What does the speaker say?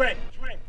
drink. drink.